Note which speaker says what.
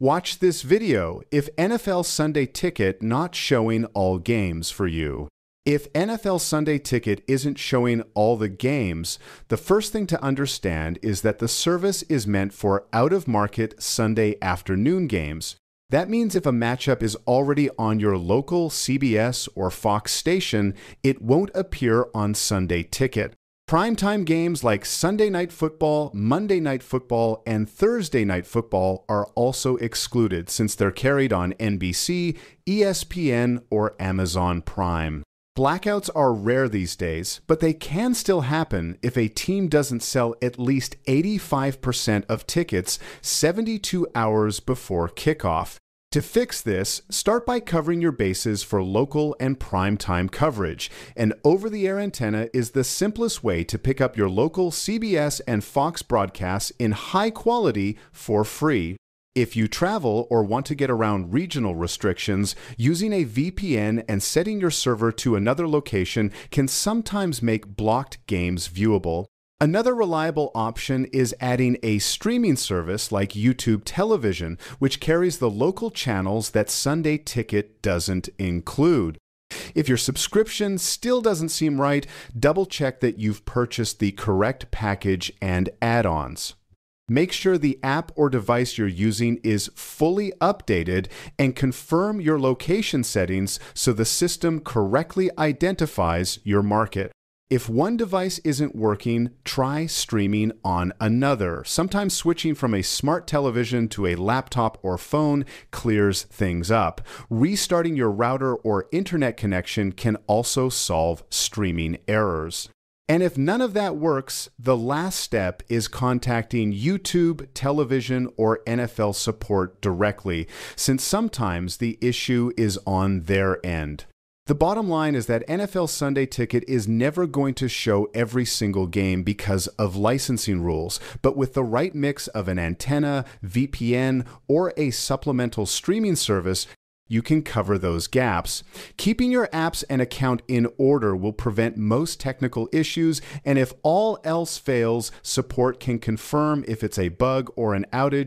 Speaker 1: Watch this video if NFL Sunday Ticket not showing all games for you. If NFL Sunday Ticket isn't showing all the games, the first thing to understand is that the service is meant for out of market Sunday afternoon games. That means if a matchup is already on your local CBS or Fox station, it won't appear on Sunday Ticket. Primetime games like Sunday Night Football, Monday Night Football, and Thursday Night Football are also excluded since they're carried on NBC, ESPN, or Amazon Prime. Blackouts are rare these days, but they can still happen if a team doesn't sell at least 85% of tickets 72 hours before kickoff. To fix this, start by covering your bases for local and prime time coverage. An over the air antenna is the simplest way to pick up your local CBS and Fox broadcasts in high quality for free. If you travel or want to get around regional restrictions, using a VPN and setting your server to another location can sometimes make blocked games viewable. Another reliable option is adding a streaming service like YouTube Television, which carries the local channels that Sunday Ticket doesn't include. If your subscription still doesn't seem right, double check that you've purchased the correct package and add ons. Make sure the app or device you're using is fully updated and confirm your location settings so the system correctly identifies your market. If one device isn't working, try streaming on another. Sometimes switching from a smart television to a laptop or phone clears things up. Restarting your router or internet connection can also solve streaming errors. And if none of that works, the last step is contacting YouTube, television, or NFL support directly, since sometimes the issue is on their end. The bottom line is that NFL Sunday Ticket is never going to show every single game because of licensing rules, but with the right mix of an antenna, VPN, or a supplemental streaming service, you can cover those gaps. Keeping your apps and account in order will prevent most technical issues, and if all else fails, support can confirm if it's a bug or an outage